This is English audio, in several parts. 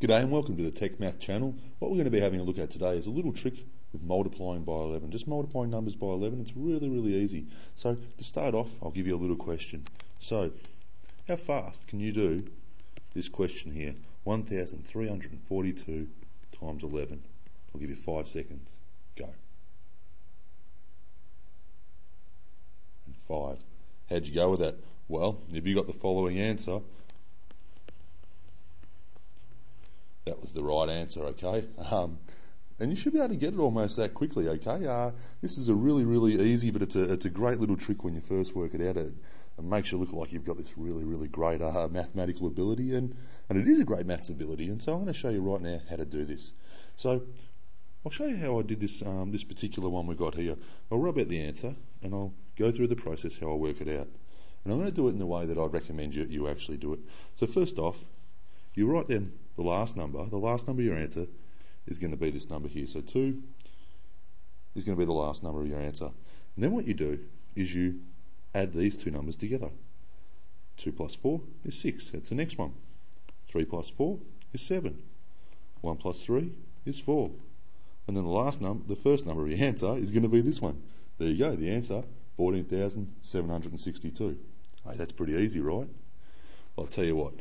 G'day and welcome to the tecmath channel. What we're going to be having a look at today is a little trick with multiplying by 11. Just multiplying numbers by 11. It's really, really easy. So to start off, I'll give you a little question. So, how fast can you do this question here? 1,342 times 11. I'll give you five seconds. Go. And five. How'd you go with that? Well, if you got the following answer, that was the right answer, okay? Um, and you should be able to get it almost that quickly, okay? Uh, this is a really, really easy, but it's a, it's a great little trick when you first work it out. It, it makes you look like you've got this really, really great uh, mathematical ability, and, and it is a great maths ability. And so I'm going to show you right now how to do this. So I'll show you how I did this, um, this particular one we got here. I'll rub out the answer, and I'll go through the process how I work it out. And I'm going to do it in the way that I'd recommend you, you actually do it. So first off, you write down the last number. The last number of your answer is going to be this number here. So 2 is going to be the last number of your answer. And then what you do is you add these two numbers together. 2 plus 4 is 6. That's the next one. 3 plus 4 is 7. 1 plus 3 is 4. And then the last number, the first number of your answer is going to be this one. There you go, the answer 14,762. Hey, that's pretty easy, right? I'll tell you what,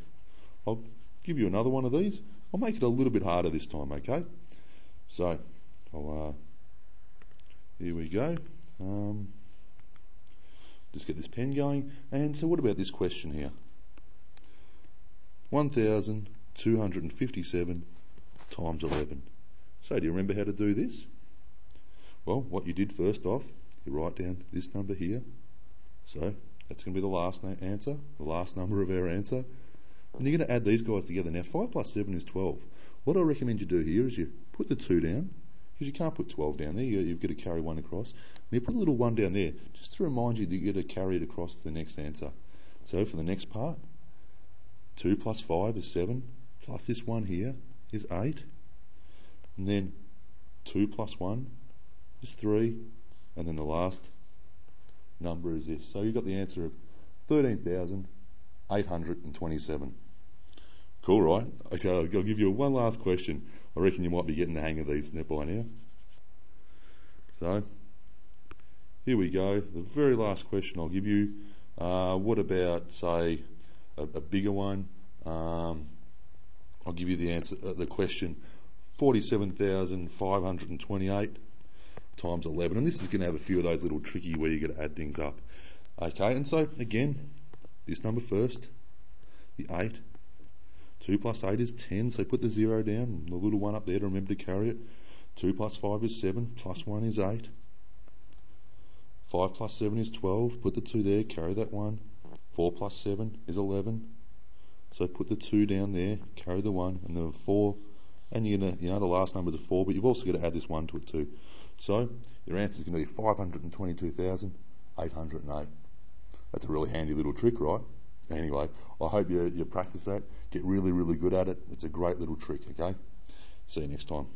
I'll give you another one of these. I'll make it a little bit harder this time, okay? So, I'll, uh, here we go. Um, just get this pen going. And so, what about this question here? 1,257 times 11. So, do you remember how to do this? Well, what you did first off, you write down this number here. So, that's going to be the last answer, the last number of our answer. And you're going to add these guys together. Now, 5 plus 7 is 12. What I recommend you do here is you put the 2 down, because you can't put 12 down there. You, have got to carry 1 across. And you put a little 1 down there, just to remind you that you've got to carry it across to the next answer. So for the next part, 2 plus 5 is 7, plus this 1 here is 8. And then 2 plus 1 is 3. And then the last number is this. So you've got the answer of 13,827. Cool, right? Okay, I'll give you one last question. I reckon you might be getting the hang of these by now. So, here we go. The very last question I'll give you. Uh, what about, say, a, a bigger one? Um, I'll give you the answer. Uh, the question: forty-seven thousand five hundred and twenty-eight times eleven. And this is going to have a few of those little tricky where you got to add things up. Okay, and so again, this number first, the eight 2 plus 8 is 10, so put the 0 down, the little 1 up there to remember to carry it. 2 plus 5 is 7, plus 1 is 8. 5 plus 7 is 12, put the 2 there, carry that 1. 4 plus 7 is 11, so put the 2 down there, carry the 1, and then 4, and you're gonna, you know, the last number is a 4, but you've also got to add this 1 to it too. So, your answer is going to be 522,808. That's a really handy little trick, right? Anyway, I hope you, you practice that, get really, really good at it. It's a great little trick, okay? See you next time.